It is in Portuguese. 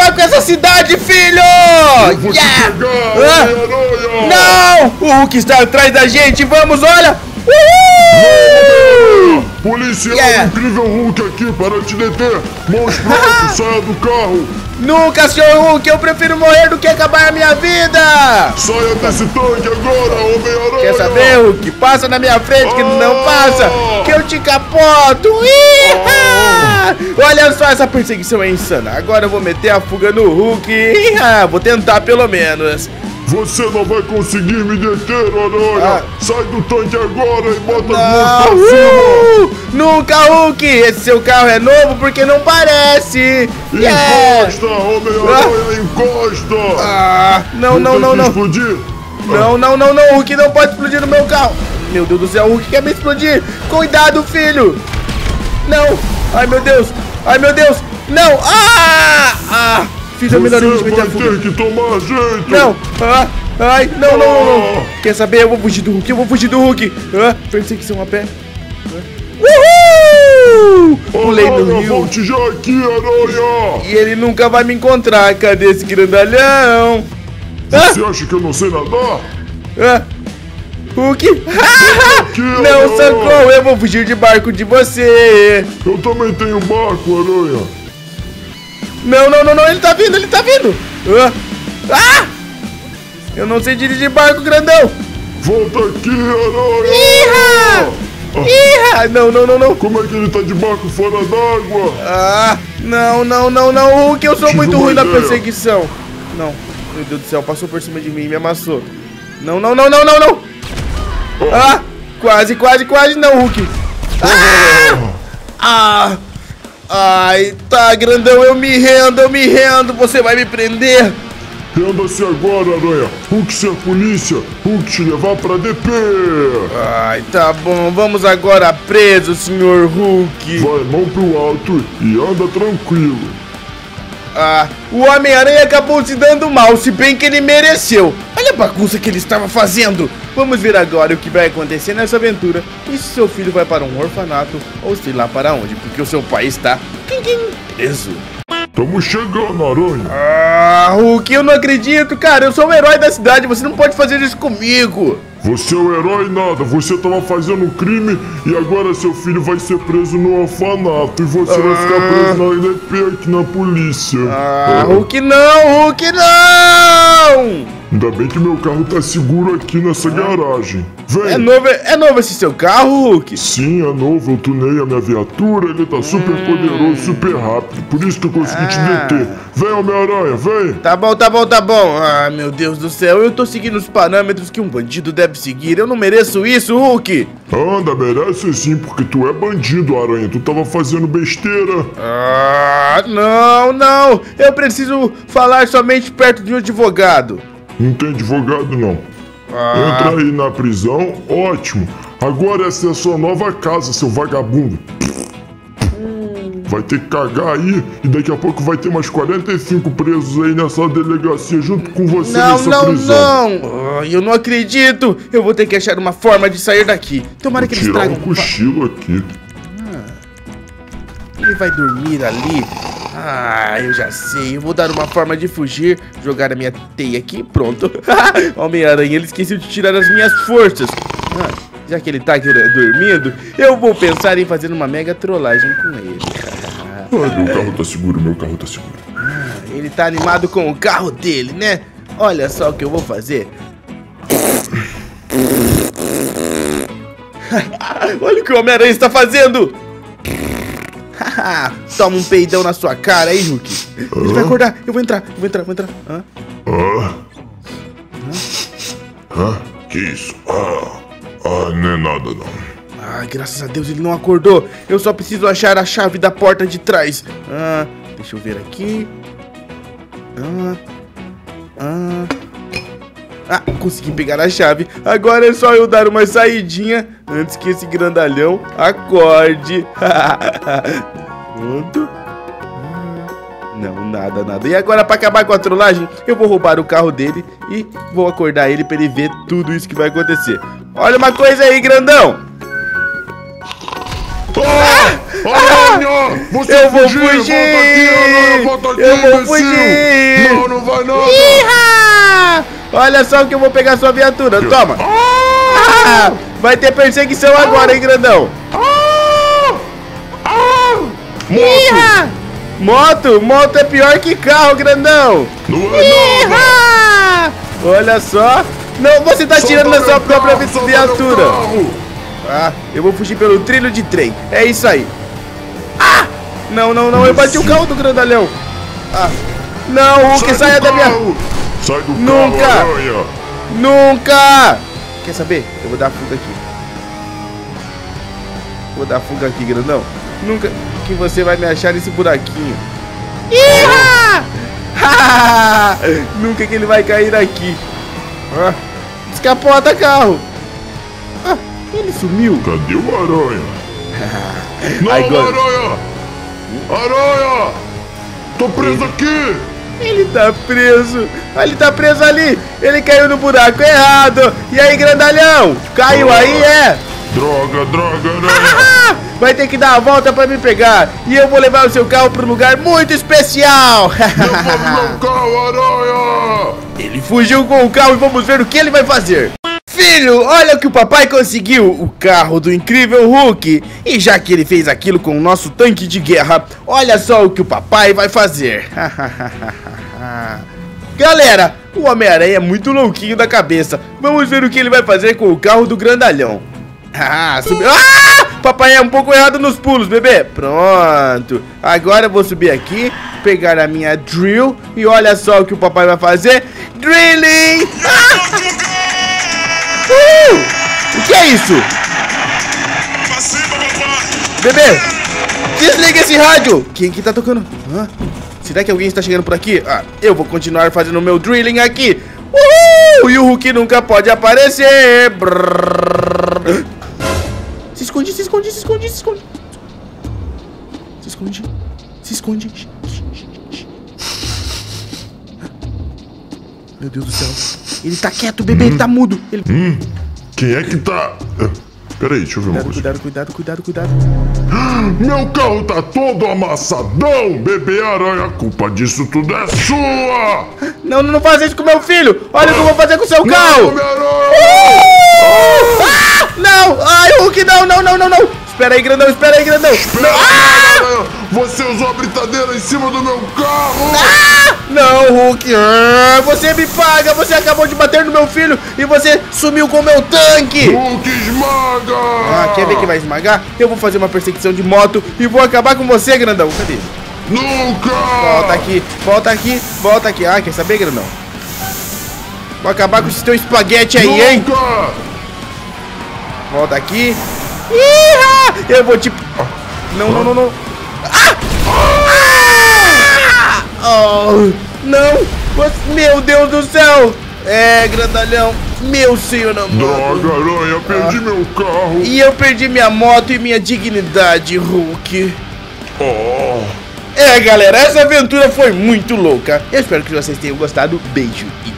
acabar com essa cidade, filho! Eu vou Yeah! pegar, Ah! Não! O Hulk está atrás da gente, vamos, olha! Uhul! Policial Yeah! incrível Hulk aqui para te deter! Mãos pro alto, saia do carro! Nunca, senhor Hulk, eu prefiro morrer do que acabar a minha vida! Saia desse tanque agora, Homem-Aranha! Quer saber, Hulk? Passa na minha frente que não passa, que eu te capoto! Iha! Olha só, essa perseguição é insana. Agora eu vou meter a fuga no Hulk. Vou tentar pelo menos. Você não vai conseguir me deter, Aranha! Ah. Sai do tanque agora e bota as mãos pra cima! Uh! Nunca, Hulk! Esse seu carro é novo porque não parece! Yeah! Encosta, Homem-Aranha, encosta! Ah, não, não, não, não. explodir? Não, não, não, não, o Hulk não pode explodir no meu carro. Meu Deus do céu, o Hulk quer me explodir. Cuidado, filho. Não. Ai, meu Deus. Ai, meu Deus. Não. Ah! Ah! Fiz a melhor Você de meter a fuga. que tomar jeito! Não. Ah! Ai, não, não, não, não. Quer saber? Eu vou fugir do Hulk. Eu vou fugir do Hulk. Ah, perseguição a pé. Uhul! Pulei no Aranha, rio. volte já aqui, Aranha! E ele nunca vai me encontrar. Cadê esse grandalhão? Ah! Você acha que eu não sei nadar? Ah! Hulk! Aqui, Não. Sancou, eu vou fugir de barco de você! Eu também tenho barco, Aranha! Não, não, não, não, ele tá vindo, ele tá vindo! Ah! Ah! Eu não sei dirigir barco, grandão! Volta aqui, Aranha! Iha! Iha! Não, não, não, não! Como é que ele tá de barco fora d'água? Ah! Não, não, não, não, Hulk, eu sou Tive muito ruim na ideia. perseguição! Não, meu Deus do céu, passou por cima de mim e me amassou! Não, não, não, não, não, não! Ah! Quase, quase, quase não, Hulk! Ah! Ah! Ai, tá, grandão, eu me rendo, eu me rendo, você vai me prender! Renda-se agora, Aranha! Hulk ser polícia! Hulk te levar pra DP! Ai, tá bom, vamos agora preso, senhor Hulk! Vai mão pro alto e anda tranquilo! Ah, o Homem-Aranha acabou se dando mal, se bem que ele mereceu! A bagunça que ele estava fazendo! Vamos ver agora o que vai acontecer nessa aventura e se seu filho vai para um orfanato ou sei lá para onde, porque o seu pai está preso. Tamo chegando, Aranha! Ah, Hulk, eu não acredito, cara. Eu sou o herói da cidade. Você não pode fazer isso comigo. Você é o herói nada, você tava fazendo um crime e agora seu filho vai ser preso no orfanato e você vai ficar preso na LP aqui na polícia. Ah, Ah, Hulk não, Hulk não! Ainda bem que meu carro tá seguro aqui nessa garagem. Vem! É novo, é novo esse seu carro, Hulk? Sim, é novo, eu tunei a minha viatura, ele tá super poderoso, super rápido, por isso que eu consegui te Ah. deter. Vem, Homem-Aranha, vem! Tá bom, tá bom, tá bom. Ah, meu Deus do céu, eu tô seguindo os parâmetros que um bandido deve seguir. Eu não mereço isso, Hulk. Anda, merece sim, porque tu é bandido, Aranha, tu tava fazendo besteira. Ah, não, não. Eu preciso falar somente perto de um advogado. Não tem advogado, não. Ah, Entra aí na prisão, ótimo. Agora essa é a sua nova casa, seu vagabundo. Vai ter que cagar aí e daqui a pouco vai ter mais 45 presos aí nessa delegacia junto com você não, nessa não, prisão. não. Ai, eu não acredito. Eu vou ter que achar uma forma de sair daqui. Tomara que eles tragam. um cochilo aqui. Ele vai dormir ali. Ah, eu já sei. Eu vou dar uma forma de fugir, jogar a minha teia aqui, pronto. Homem-Aranha, ele esqueceu de tirar as minhas forças. Ah, já que ele tá aqui dormindo, eu vou pensar em fazer uma mega trollagem com ele. Ai, meu carro tá seguro, meu carro tá seguro. Ele tá animado com o carro dele, né? Olha só o que eu vou fazer. Olha o que o Homem-Aranha está fazendo! Toma um peidão na sua cara aí, Hulk. Ele vai acordar. Eu vou entrar, eu vou entrar, vou entrar. Hã? Ah? Hã? Que isso? Ah, ah, não é nada não. Ah, graças a Deus ele não acordou. Eu só preciso achar a chave da porta de trás. Ah, deixa eu ver aqui. Ah, ah. Ah, consegui pegar a chave. Agora é só eu dar uma saidinha antes que esse grandalhão acorde. Pronto. Não, nada, nada. E agora, pra acabar com a trollagem, eu vou roubar o carro dele e vou acordar ele pra ele ver tudo isso que vai acontecer. Olha uma coisa aí, grandão. Ah! Aranha! Você Eu vou fugiu! fugir! Volta aqui, Aranha! Volta aqui, Eu vou imbecil. fugir. Não, não vai nada. Iha! Olha só que eu vou pegar sua viatura. Toma. Ah, vai ter perseguição agora, hein, grandão. Ah! Ah! Moto. Moto, moto é pior que carro, grandão. Iha! Olha só. Não, você tá tirando na Solta sua própria carro, viatura. Ah, eu vou fugir pelo trilho de trem. É isso aí. Ah! Não, não, não, eu bati o carro do grandalhão. Ah. Não, Hulk, Sai saia da minha... Sai do Nunca. carro, aranha. Nunca! Quer saber? Eu vou dar fuga aqui. Vou dar fuga aqui, grandão. Nunca que você vai me achar nesse buraquinho. Iha! Nunca que ele vai cair aqui. Ah, escapota, carro. Ah, ele sumiu. Cadê o aranha? Não, aranha! Aranha! Tô preso aqui! Ele tá preso. Ele tá preso ali. Ele caiu no buraco errado. E aí, grandalhão? Caiu aí, é? Droga, droga, aranha! Ah, vai ter que dar a volta pra me pegar. E eu vou levar o seu carro pra um lugar muito especial. Meu carro, aranha! ele fugiu com o carro e vamos ver o que ele vai fazer. Filho, olha o que o papai conseguiu! O carro do incrível Hulk! E já que ele fez aquilo com o nosso tanque de guerra, olha só o que o papai vai fazer! Galera, o Homem-Aranha é muito louquinho da cabeça. Vamos ver o que ele vai fazer com o carro do grandalhão. Ah, subiu. Ah! Papai é um pouco errado nos pulos, bebê. Pronto. Agora eu vou subir aqui, pegar a minha drill e olha só o que o papai vai fazer. Drilling! Ah! O que é isso? Bebê, desliga esse rádio. Quem que tá tocando? Hã? Será que alguém está chegando por aqui? Ah, eu vou continuar fazendo meu drilling aqui. Uhul! E o Hulk nunca pode aparecer. Brrr. Se esconde, se esconde, se esconde, se esconde. Se esconde. Se esconde. Meu Deus do céu. Ele tá quieto, bebê, ele tá mudo. Ele... Quem é que tá. Ah, Peraí, deixa eu ver uma Cuidado, coisa. cuidado, cuidado, cuidado, cuidado. Meu carro tá todo amassadão, bebê aranha. A culpa disso tudo é sua! Não, não faça isso com meu filho. Olha o que eu vou fazer com o seu Não, carro. Homem-Aranha! Ah! Não! Ai, Hulk, não, não, não, não, não! Espera aí, grandão, espera aí, grandão! Pera, Não, ah! Você usou a britadeira em cima do meu carro! Ah! Não, Hulk! Ah, você me paga! Você acabou de bater no meu filho e você sumiu com o meu tanque! Hulk esmaga! Ah, quer ver que vai esmagar? Eu vou fazer uma perseguição de moto e vou acabar com você, grandão! Cadê? Nunca! Volta aqui, volta aqui, volta aqui! Ah, quer saber, grandão? Vou acabar com esse teu espaguete aí, hein? Nunca! Volta aqui. Iha! Eu vou te. Não, não, não, não. Oh, não! Você- Meu Deus do céu! É, grandalhão. Meu senhor amado. Droga, aranha, perdi meu carro! E eu perdi minha moto e minha dignidade, Hulk. Oh! É, galera, essa aventura foi muito louca. Eu espero que vocês tenham gostado. Beijo e